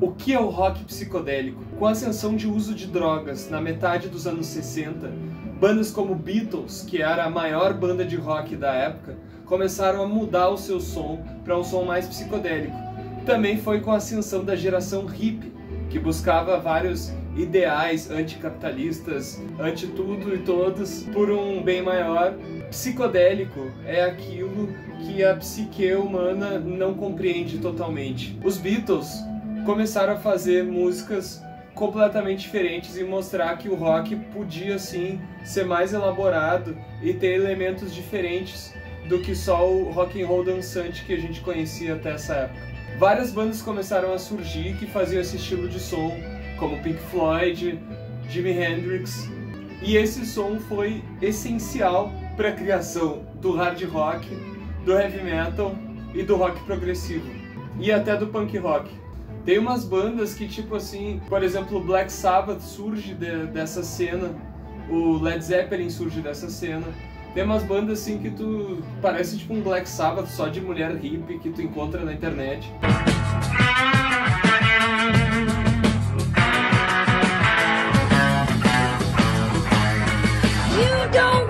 O que é o rock psicodélico? Com a ascensão de uso de drogas na metade dos anos 60, bandas como Beatles, que era a maior banda de rock da época, começaram a mudar o seu som para um som mais psicodélico. Também foi com a ascensão da geração hippie, que buscava vários ideais anticapitalistas, anti tudo e todos, por um bem maior. Psicodélico é aquilo que a psique humana não compreende totalmente. Os Beatles começaram a fazer músicas completamente diferentes e mostrar que o rock podia sim ser mais elaborado e ter elementos diferentes do que só o rock and roll dançante que a gente conhecia até essa época. Várias bandas começaram a surgir que faziam esse estilo de som, como Pink Floyd, Jimi Hendrix, e esse som foi essencial para a criação do hard rock, do heavy metal e do rock progressivo, e até do punk rock. Tem umas bandas que, tipo assim, por exemplo, o Black Sabbath surge de, dessa cena, o Led Zeppelin surge dessa cena. Tem umas bandas assim que tu parece tipo um Black Sabbath só de mulher hippie que tu encontra na internet. O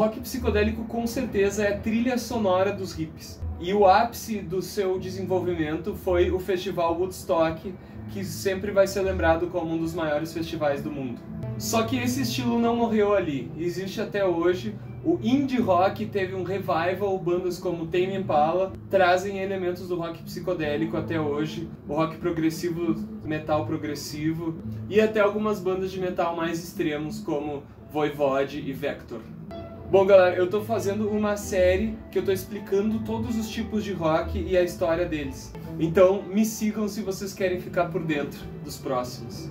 rock psicodélico com certeza é a trilha sonora dos hippies. E o ápice do seu desenvolvimento foi o festival Woodstock, que sempre vai ser lembrado como um dos maiores festivais do mundo. Só que esse estilo não morreu ali. Existe até hoje. O indie rock teve um revival, bandas como Tame Impala trazem elementos do rock psicodélico até hoje, o rock progressivo, metal progressivo e até algumas bandas de metal mais extremos como Voivode e Vector. Bom, galera, eu tô fazendo uma série que eu tô explicando todos os tipos de rock e a história deles. Então, me sigam se vocês querem ficar por dentro dos próximos.